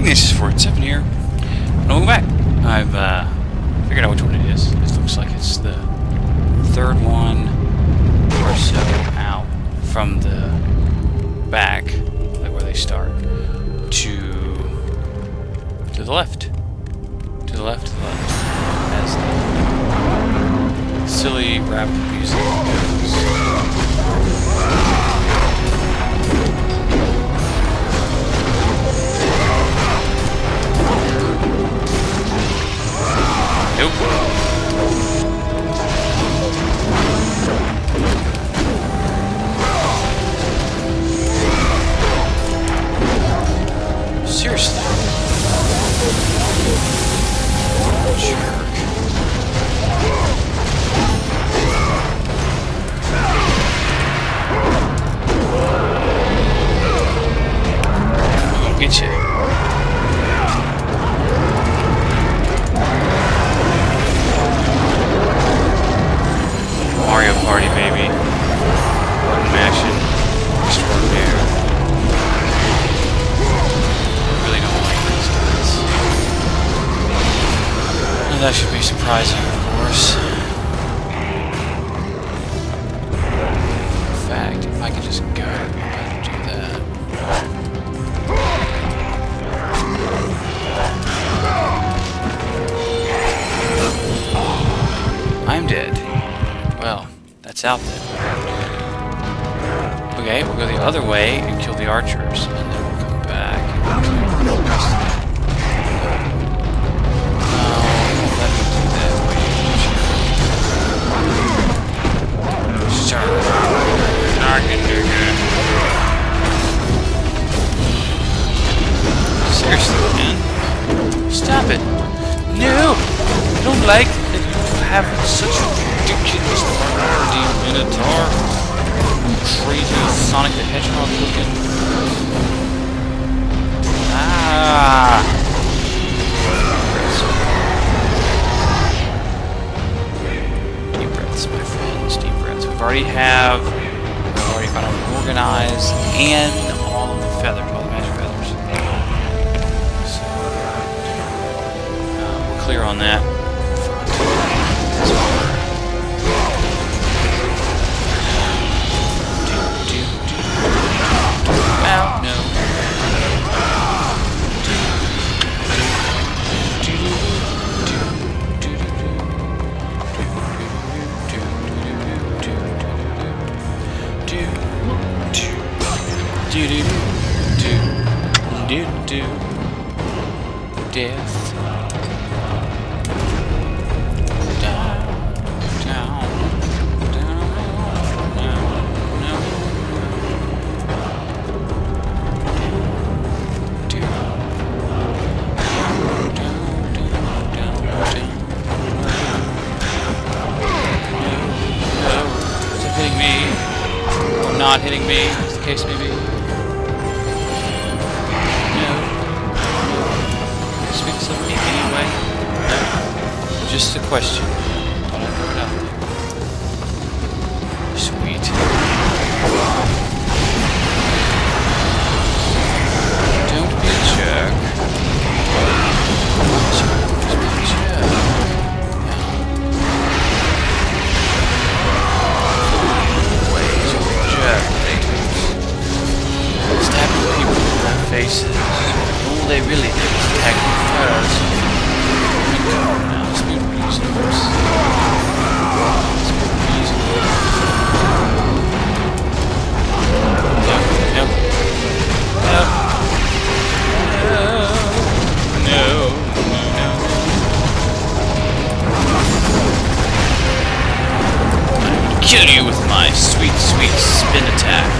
Ignatius47 here. And welcome back. I've uh, figured out which one it is. It looks like it's the third one or so out from the back, like where they start, to to the left. To the left, to the left. As the silly rap music goes. Nope. Seriously. Jerk. I'll get you. That should be surprising, of course. In fact, if I could just go, I'd do that. I'm dead. Well, that's out then. Okay, we'll go the other way and kill the archers, and then we'll come back. Wait, Start. Seriously, man? Stop it! No! I don't like that you have such a ridiculous priority, Minotaur. Crazy Sonic the Hedgehog looking. Ah! Already have, we've already got them organized and all of the feathers, all the magic feathers. So, uh, we're clear on that. Do do death. Down, down, down, down, down. hitting me, or not hitting me, as the case may be. No. Question. Sweet. Don't be a jerk. Just be a jerk. A jerk. Stabbing people in faces. All they really did was attack first. Kill you with my sweet, sweet spin attack.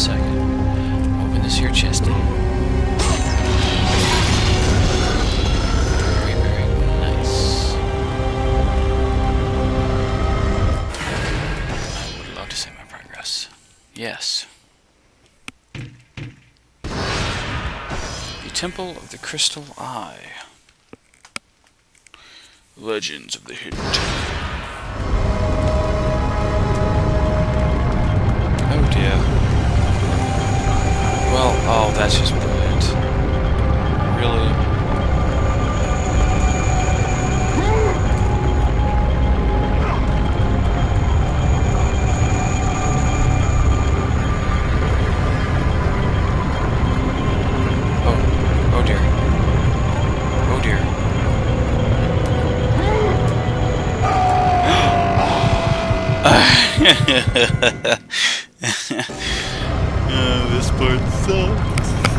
second. Open this here chesty. Very, very nice. I would love to save my progress. Yes. The Temple of the Crystal Eye. Legends of the Hidden Temple. Well, oh, that's just brilliant. Really? Oh, oh dear. Oh dear. this part sucks.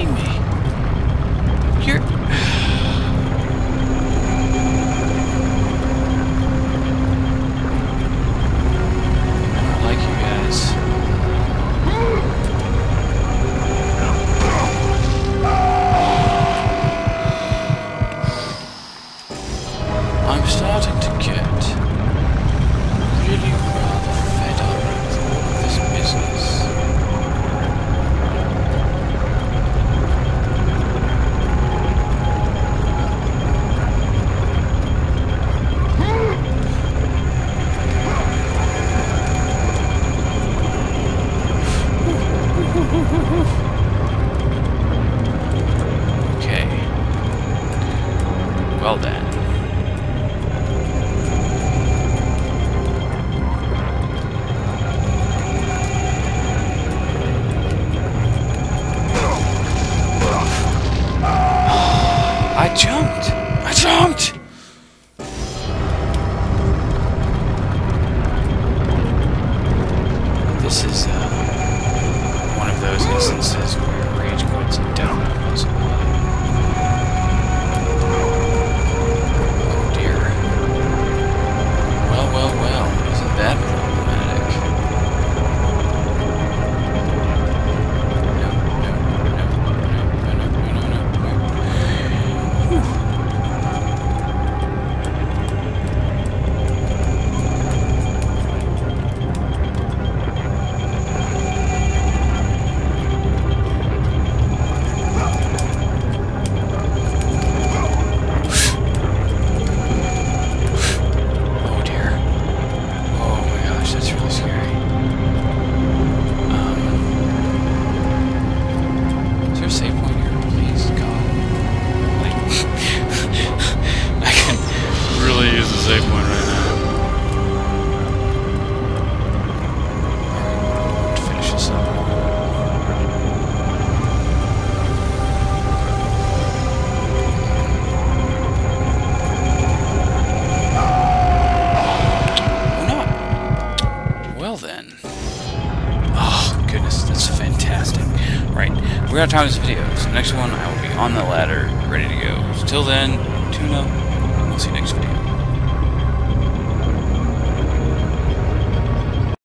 kidding me? You're... I like you guys. I'm starting to get really we're time with this video. So next one, I will be on the ladder, ready to go. Till then, tune up,